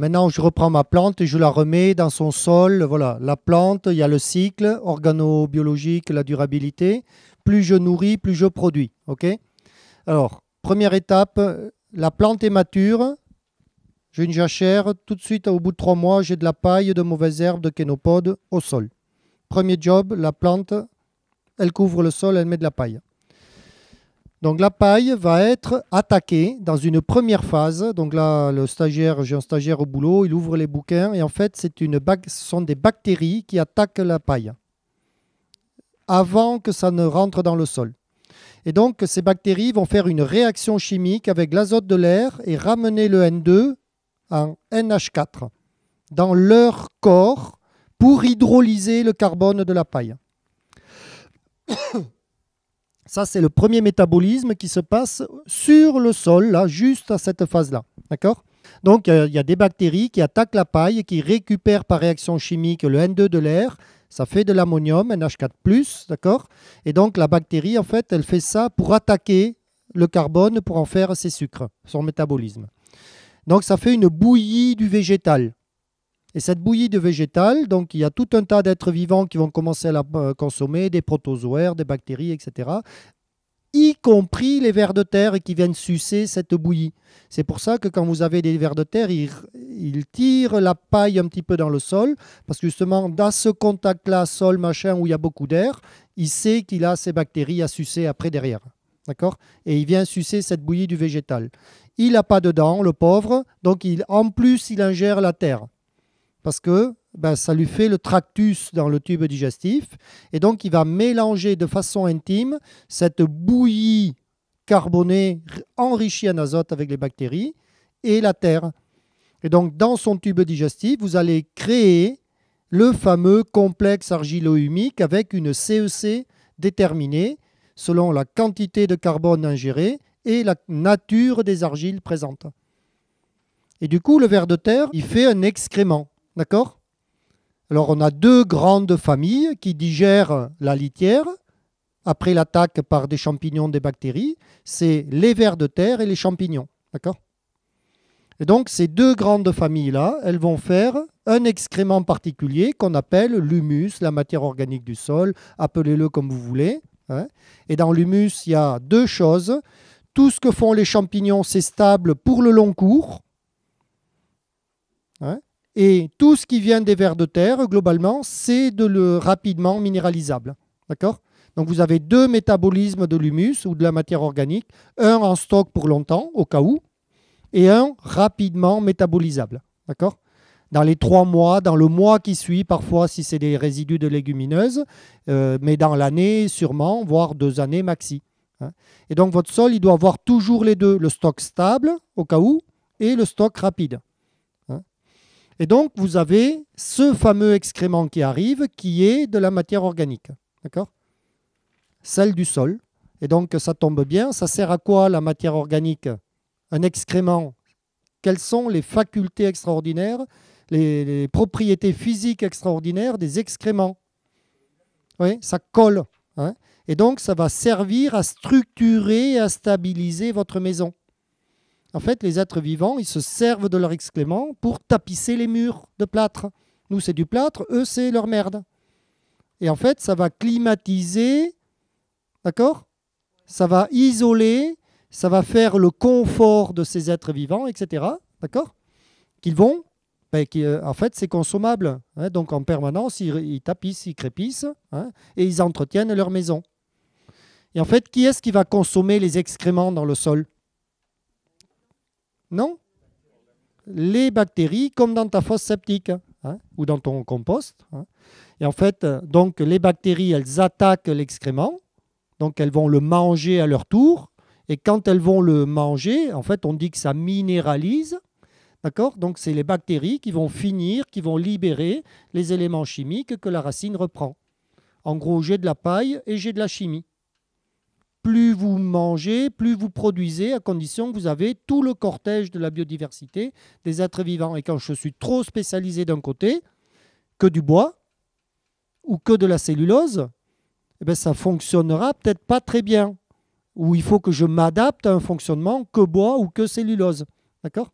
Maintenant, je reprends ma plante et je la remets dans son sol. Voilà, la plante, il y a le cycle organobiologique, la durabilité. Plus je nourris, plus je produis. OK? Alors, première étape, la plante est mature. J'ai une jachère. Tout de suite, au bout de trois mois, j'ai de la paille, de mauvaises herbes, de kénopodes au sol. Premier job, la plante, elle couvre le sol, elle met de la paille. Donc la paille va être attaquée dans une première phase. Donc là, le stagiaire, j'ai un stagiaire au boulot, il ouvre les bouquins et en fait, ce sont des bactéries qui attaquent la paille avant que ça ne rentre dans le sol. Et donc ces bactéries vont faire une réaction chimique avec l'azote de l'air et ramener le N2 en NH4 dans leur corps pour hydrolyser le carbone de la paille. Ça, c'est le premier métabolisme qui se passe sur le sol, là, juste à cette phase-là. D'accord? Donc, il y a des bactéries qui attaquent la paille, qui récupèrent par réaction chimique le N2 de l'air. Ça fait de l'ammonium, NH4+, d'accord? Et donc, la bactérie, en fait, elle fait ça pour attaquer le carbone pour en faire ses sucres, son métabolisme. Donc, ça fait une bouillie du végétal. Et cette bouillie de végétal, donc il y a tout un tas d'êtres vivants qui vont commencer à la euh, consommer, des protozoaires, des bactéries, etc. Y compris les vers de terre qui viennent sucer cette bouillie. C'est pour ça que quand vous avez des vers de terre, ils, tirent la paille un petit peu dans le sol, parce que justement, dans ce contact-là, sol, machin, où il y a beaucoup d'air, il sait qu'il a ces bactéries à sucer après derrière. D'accord? Et il vient sucer cette bouillie du végétal. Il n'a pas de dents, le pauvre, donc il, en plus, il ingère la terre parce que ben, ça lui fait le tractus dans le tube digestif. Et donc, il va mélanger de façon intime cette bouillie carbonée enrichie en azote avec les bactéries et la terre. Et donc, dans son tube digestif, vous allez créer le fameux complexe argilo-humique avec une CEC e déterminée selon la quantité de carbone ingéré et la nature des argiles présentes. Et du coup, le ver de terre, il fait un excrément. D'accord? Alors on a deux grandes familles qui digèrent la litière après l'attaque par des champignons, des bactéries. C'est les vers de terre et les champignons. D'accord? Et donc ces deux grandes familles-là, elles vont faire un excrément particulier qu'on appelle l'humus, la matière organique du sol, appelez-le comme vous voulez. Hein. et dans l'humus, il y a deux choses. Tout ce que font les champignons, c'est stable pour le long cours. Hein. Et tout ce qui vient des vers de terre, globalement, c'est de le rapidement minéralisable. D'accord? Donc vous avez deux métabolismes de l'humus ou de la matière organique, un en stock pour longtemps, au cas où, et un rapidement métabolisable. D'accord? Dans les trois mois, dans le mois qui suit, parfois si c'est des résidus de légumineuses, euh, mais dans l'année sûrement, voire deux années maxi. Hein. Et donc votre sol, il doit avoir toujours les deux, le stock stable au cas où et le stock rapide. Et donc, vous avez ce fameux excrément qui arrive, qui est de la matière organique. D'accord? Celle du sol. Et donc, ça tombe bien. Ça sert à quoi la matière organique? Un excrément. Quelles sont les facultés extraordinaires, les, propriétés physiques extraordinaires des excréments? Oui, ça colle. Hein? Et donc, ça va servir à structurer et à stabiliser votre maison. En fait, les êtres vivants, ils se servent de leur excrément pour tapisser les murs de plâtre. Nous, c'est du plâtre, eux, c'est leur merde. Et en fait, ça va climatiser, d'accord? Ça va isoler, ça va faire le confort de ces êtres vivants, etc. D'accord? Qu'ils vont, ben, euh, en fait, c'est consommable. Hein. donc, en permanence, ils, tapissent, ils crépissent, hein, et ils entretiennent leur maison. Et en fait, qui est-ce qui va consommer les excréments dans le sol? Non Les bactéries, comme dans ta fosse septique hein, ou dans ton compost. Hein. Et en fait, donc les bactéries, elles attaquent l'excrément, donc elles vont le manger à leur tour. Et quand elles vont le manger, en fait, on dit que ça minéralise. D'accord? Donc, c'est les bactéries qui vont finir, qui vont libérer les éléments chimiques que la racine reprend. En gros, j'ai de la paille et j'ai de la chimie plus vous mangez, plus vous produisez, à condition que vous avez tout le cortège de la biodiversité des êtres vivants. Et quand je suis trop spécialisé d'un côté, que du bois ou que de la cellulose, eh bien, ça fonctionnera peut-être pas très bien. Ou il faut que je m'adapte à un fonctionnement que bois ou que cellulose. D'accord?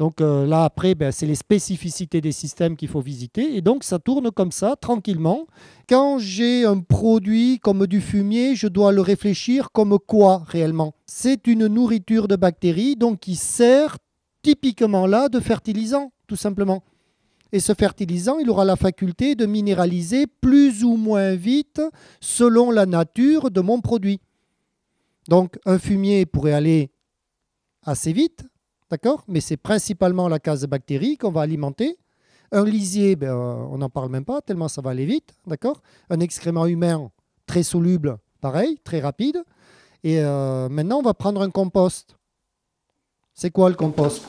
Donc euh, là, après, ben, c'est les spécificités des systèmes qu'il faut visiter. Et donc, ça tourne comme ça, tranquillement. Quand j'ai un produit comme du fumier, je dois le réfléchir comme quoi réellement C'est une nourriture de bactéries, donc qui sert typiquement là de fertilisant, tout simplement. Et ce fertilisant, il aura la faculté de minéraliser plus ou moins vite selon la nature de mon produit. Donc un fumier pourrait aller assez vite, d'accord? Mais c'est principalement la case bactéries qu'on va alimenter. Un lisier, ben, on n'en parle même pas, tellement ça va aller vite, d'accord? Un excrément humain très soluble, pareil, très rapide. Et euh, maintenant, on va prendre un compost. C'est quoi le compost?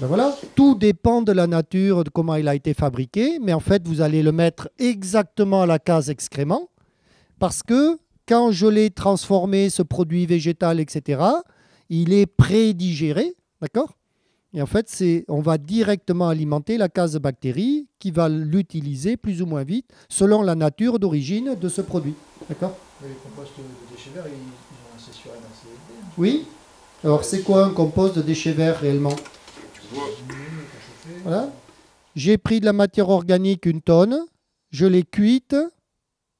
Ben voilà, tout dépend de la nature, de comment il a été fabriqué, mais en fait, vous allez le mettre exactement à la case excrément, parce que quand je l'ai transformé, ce produit végétal, etc., il est prédigéré, d'accord? Et en fait, c'est, on va directement alimenter la case bactérie qui va l'utiliser plus ou moins vite, selon la nature d'origine de ce produit, d'accord? Les composts de déchets verts, ils, ont un assez élevé. Oui. Alors, c'est quoi un compost de déchets verts réellement? Voilà. J'ai pris de la matière organique une tonne, je l'ai cuite,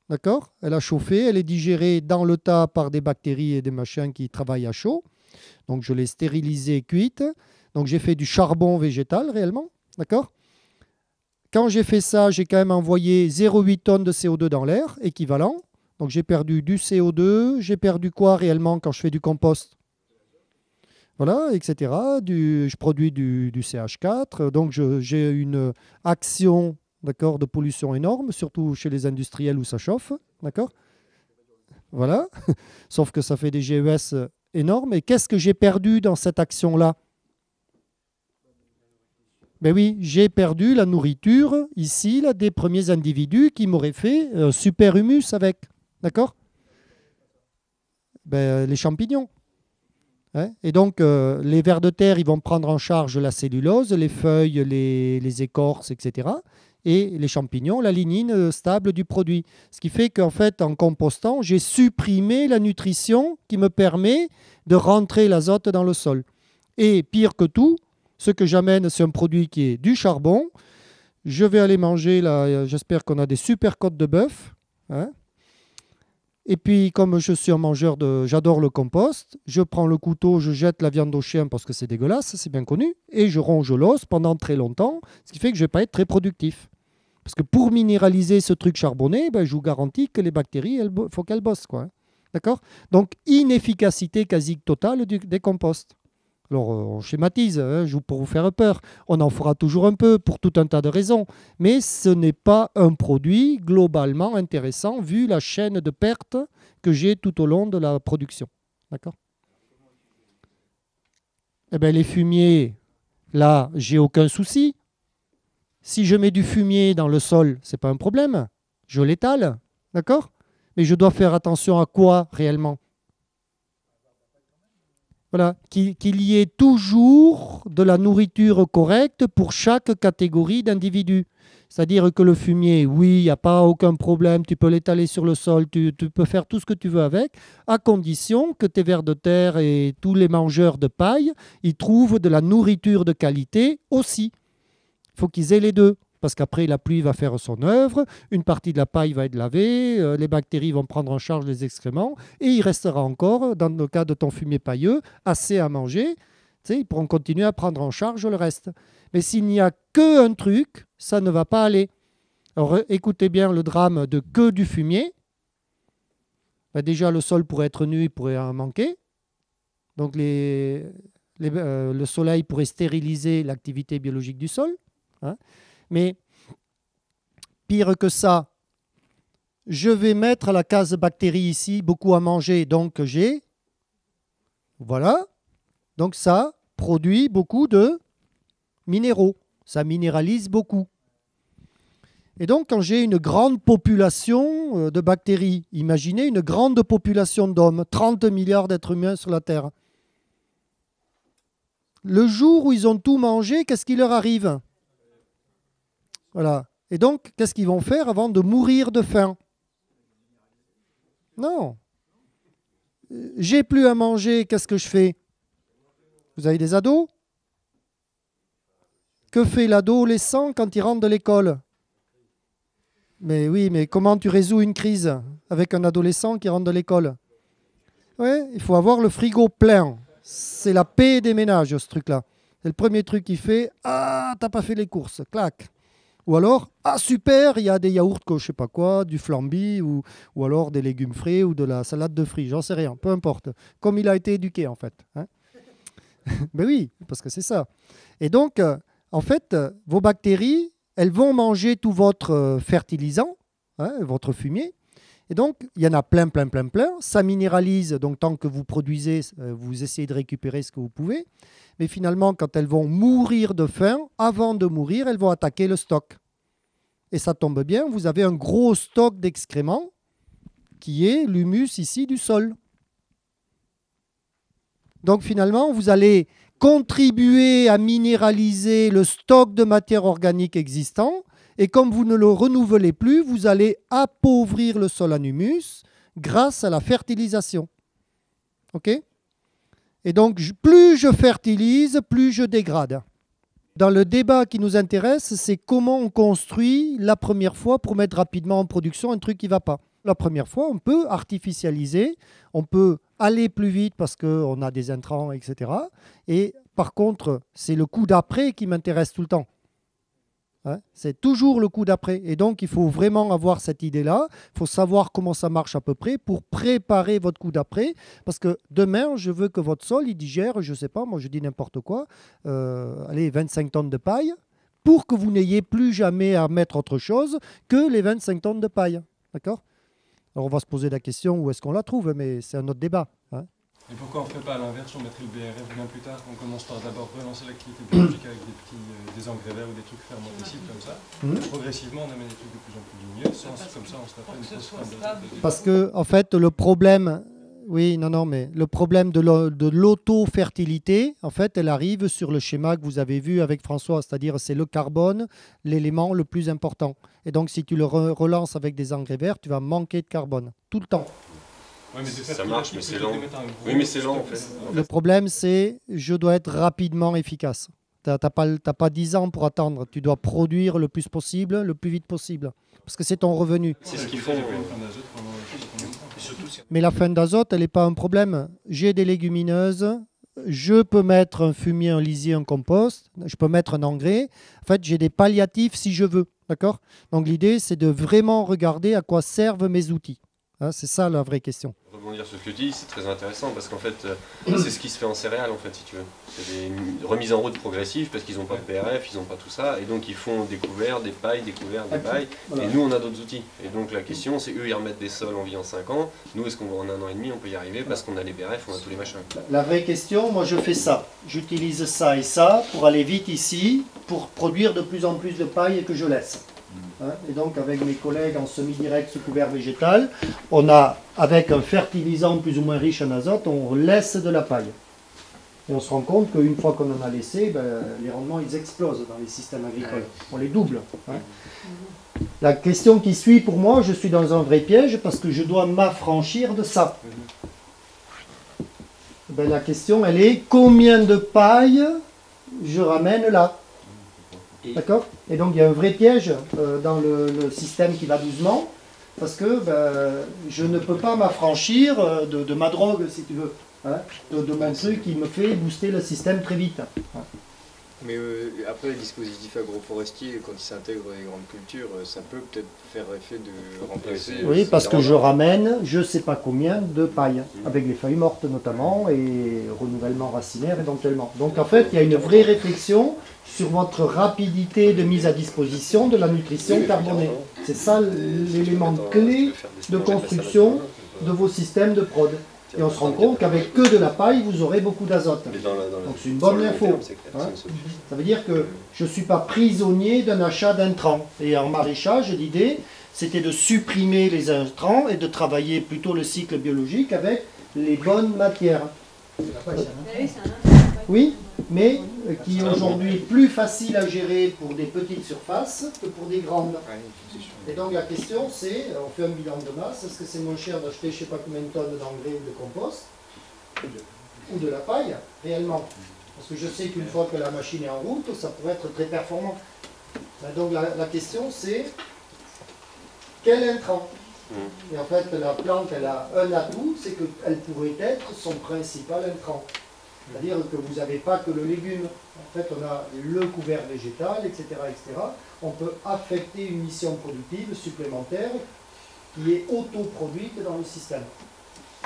d'accord? Elle a chauffé, elle est digérée dans le tas par des bactéries et des machins qui travaillent à chaud. Donc je l'ai stérilisée, cuite. Donc j'ai fait du charbon végétal réellement, d'accord? Quand j'ai fait ça, j'ai quand même envoyé 0,8 tonnes de CO2 dans l'air, équivalent. Donc j'ai perdu du CO2, j'ai perdu quoi réellement quand je fais du compost? Voilà, etc. je produis du, CH4, donc j'ai une action d'accord, de pollution énorme, surtout chez les industriels où ça chauffe. D'accord? Voilà, sauf que ça fait des GES énormes. Et qu'est-ce que j'ai perdu dans cette action-là? Ben oui, j'ai perdu la nourriture ici là, des premiers individus qui m'auraient fait super humus avec. D'accord? Ben, Les champignons. Hein? et donc, euh, les vers de terre, ils vont prendre en charge la cellulose, les feuilles, les, écorces, etc. Et les champignons, la lignine euh, stable du produit. Ce qui fait qu'en fait, en compostant, j'ai supprimé la nutrition qui me permet de rentrer l'azote dans le sol. Et pire que tout, ce que j'amène, c'est un produit qui est du charbon. Je vais aller manger, là, euh, j'espère qu'on a des super côtes de bœuf. Hein? Et puis, comme je suis un mangeur de. J'adore le compost, je prends le couteau, je jette la viande au chien parce que c'est dégueulasse, c'est bien connu, et je ronge l'os pendant très longtemps, ce qui fait que je ne vais pas être très productif. Parce que pour minéraliser ce truc charbonné, ben, je vous garantis que les bactéries, il faut qu'elles bossent. Quoi. Hein. D'accord? Donc, inefficacité quasi totale des composts. Alors, euh, on schématise, hein, pour vous faire peur. On en fera toujours un peu pour tout un tas de raisons. Mais ce n'est pas un produit globalement intéressant vu la chaîne de pertes que j'ai tout au long de la production. D'accord? Eh bien, les fumiers, là, j'ai aucun souci. Si je mets du fumier dans le sol, ce n'est pas un problème. Je l'étale. D'accord? Mais je dois faire attention à quoi réellement? Voilà, qu'il y ait toujours de la nourriture correcte pour chaque catégorie d'individus. C'est-à-dire que le fumier, oui, il n'y a pas aucun problème, tu peux l'étaler sur le sol, tu, peux faire tout ce que tu veux avec, à condition que tes vers de terre et tous les mangeurs de paille, ils trouvent de la nourriture de qualité aussi. Il faut qu'ils aient les deux parce qu'après la pluie va faire son œuvre, une partie de la paille va être lavée, euh, les bactéries vont prendre en charge les excréments, et il restera encore, dans le cas de ton fumier pailleux, assez à manger. ils pourront continuer à prendre en charge le reste. Mais s'il n'y a que un truc, ça ne va pas aller. Alors écoutez bien le drame de que du fumier. Ben, déjà, le sol pourrait être nu, il pourrait en manquer. Donc euh, le soleil pourrait stériliser l'activité biologique du sol. Hein. Mais pire que ça, je vais mettre la case bactérie ici, beaucoup à manger, donc j'ai, voilà, donc ça produit beaucoup de minéraux, ça minéralise beaucoup. Et donc quand j'ai une grande population euh, de bactéries, imaginez une grande population d'hommes, 30 milliards d'êtres humains sur la Terre. Le jour où ils ont tout mangé, qu'est-ce qui leur arrive? Voilà. Et donc, qu'est-ce qu'ils vont faire avant de mourir de faim? Non. J'ai plus à manger, qu'est-ce que je fais? Vous avez des ados? Que fait l'adolescent quand il rentre de l'école? Mais oui, mais comment tu résous une crise avec un adolescent qui rentre de l'école? Oui, il faut avoir le frigo plein. C'est la paix des ménages, ce truc-là. C'est le premier truc qu'il fait. Ah, t'as pas fait les courses. Clac. Ou alors, ah super, il y a des yaourts, je sais pas quoi, du flambi, ou, alors des légumes frais, ou de la salade de fruits, j'en sais rien, peu importe. Comme il a été éduqué, en fait. Hein. Mais oui, parce que c'est ça. Et donc, euh, en fait, euh, vos bactéries, elles vont manger tout votre euh, fertilisant, hein, votre fumier. Et donc, il y en a plein, plein, plein, plein. Ça minéralise, donc tant que vous produisez, vous essayez de récupérer ce que vous pouvez mais finalement, quand elles vont mourir de faim, avant de mourir, elles vont attaquer le stock. Et ça tombe bien, vous avez un gros stock d'excréments qui est l'humus ici du sol. Donc finalement, vous allez contribuer à minéraliser le stock de matière organique existant. Et comme vous ne le renouvelez plus, vous allez appauvrir le sol en humus grâce à la fertilisation. OK? Et donc, plus je fertilise, plus je dégrade. Dans le débat qui nous intéresse, c'est comment on construit la première fois pour mettre rapidement en production un truc qui ne va pas. La première fois, on peut artificialiser, on peut aller plus vite parce qu'on a des intrants, etc. Et par contre, c'est le coup d'après qui m'intéresse tout le temps. Hein, c'est toujours le coup d'après. Et donc, il faut vraiment avoir cette idée-là. Il faut savoir comment ça marche à peu près pour préparer votre coup d'après. Parce que demain, je veux que votre sol, il digère, je ne sais pas, moi je dis n'importe quoi, euh, allez, 25 tonnes de paille, pour que vous n'ayez plus jamais à mettre autre chose que les 25 tonnes de paille. D'accord? Alors, on va se poser la question où est-ce qu'on la trouve, mais c'est un autre débat. Hein. Et pourquoi on ne fait pas à l'inverse, on mettrait le BRF bien plus tard, on commence par d'abord relancer l'activité biologique avec des petits euh, des engrais verts ou des trucs fermentescibles comme ça. Mmh. Progressivement, on amène des trucs de plus en plus ligneux, sans, comme ça on se rappelle une Parce que, en fait, le problème, oui, non, non, mais le problème de l'auto-fertilité, en fait, elle arrive sur le schéma que vous avez vu avec François, c'est-à-dire c'est le carbone, l'élément le plus important. Et donc, si tu le relances avec des engrais verts, tu vas manquer de carbone, tout le temps ça marche, mais c'est lent. Oui, mais c'est lent en fait. Le problème, c'est je dois être rapidement efficace. Tu n'as pas, pas 10 ans pour attendre. Tu dois produire le plus possible, le plus vite possible. Parce que c'est ton revenu. C'est ce qu'ils font. Mais la fin d'azote, elle n'est pas un problème. J'ai des légumineuses, je peux mettre un fumier, un lisier, un compost, je peux mettre un engrais. En fait, j'ai des palliatifs si je veux. D'accord? Donc l'idée, c'est de vraiment regarder à quoi servent mes outils. Hein, c'est ça la vraie question. Rebondir sur ce que tu dis, c'est très intéressant parce qu'en fait, euh, c'est ce qui se fait en céréales en fait, si tu veux. C'est des remises en route progressives parce qu'ils n'ont pas de PRF, ils n'ont pas tout ça, et donc ils font des couverts, des pailles, des couverts, des pailles, et nous on a d'autres outils. Et donc la question, c'est eux ils remettent des sols en vie en 5 ans, nous est-ce qu'on va en un an et demi, on peut y arriver parce qu'on a les PRF, on a tous les machins. La vraie question, moi je fais ça. J'utilise ça et ça pour aller vite ici, pour produire de plus en plus de paille que je laisse. Hein, et donc avec mes collègues en semi-direct sous couvert végétal, on a, avec un fertilisant plus ou moins riche en azote, on laisse de la paille. Et on se rend compte qu'une fois qu'on en a laissé, ben, les rendements ils explosent dans les systèmes agricoles. On les double. Hein. La question qui suit pour moi, je suis dans un vrai piège parce que je dois m'affranchir de ça. Ben, la question, elle est combien de paille je ramène là? D'accord Et donc il y a un vrai piège euh, dans le, système qui va doucement, parce que ben, je ne peux pas m'affranchir euh, de, ma drogue, si tu veux, hein, de, de, mon truc qui me fait booster le système très vite. Hein. Mais euh, après, les dispositifs agroforestiers, quand ils s'intègrent dans les grandes cultures, euh, ça peut peut-être faire effet de remplacer. Oui, parce que je ramène je ne sais pas combien de paille, mmh. avec les feuilles mortes notamment, et renouvellement racinaire éventuellement. Donc en fait, il y a une vraie réflexion sur votre rapidité de mise à disposition de la nutrition carbonée. C'est ça l'élément clé de construction de vos systèmes de prod. Et on se rend compte qu'avec que de la paille, vous aurez beaucoup d'azote. Donc c'est une bonne info. Hein. Ça veut dire que je ne suis pas prisonnier d'un achat d'intrants. Et en maraîchage, l'idée, c'était de supprimer les intrants et de travailler plutôt le cycle biologique avec les bonnes matières. Oui, mais euh, qui est aujourd'hui plus facile à gérer pour des petites surfaces que pour des grandes. Et donc la question c'est, on fait un bilan de masse, est-ce que c'est moins cher d'acheter je ne sais pas combien de tonnes d'engrais ou de compost ou de la paille, réellement? Parce que je sais qu'une fois que la machine est en route, ça pourrait être très performant. Ben, donc la, la question c'est quel intrant? Mm. Et en fait, la plante, elle a un atout, c'est qu'elle pourrait être son principal intrant. C'est-à-dire que vous n'avez pas que le légume. En fait, on a le couvert végétal, etc., etc. On peut affecter une mission productive supplémentaire qui est autoproduite dans le système.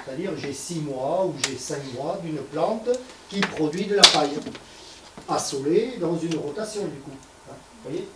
C'est-à-dire j'ai 6 mois ou j'ai 5 mois d'une plante qui produit de la paille, assolée dans une rotation du coup. Hein, Vous voyez?